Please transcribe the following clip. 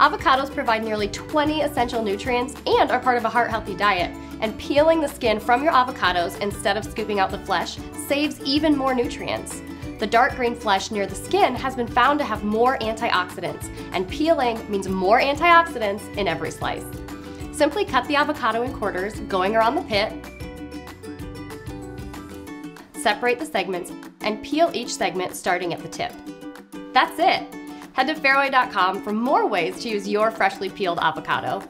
Avocados provide nearly 20 essential nutrients and are part of a heart-healthy diet, and peeling the skin from your avocados instead of scooping out the flesh saves even more nutrients. The dark green flesh near the skin has been found to have more antioxidants, and peeling means more antioxidants in every slice. Simply cut the avocado in quarters, going around the pit, separate the segments, and peel each segment starting at the tip. That's it! Head to Fareway.com for more ways to use your freshly peeled avocado.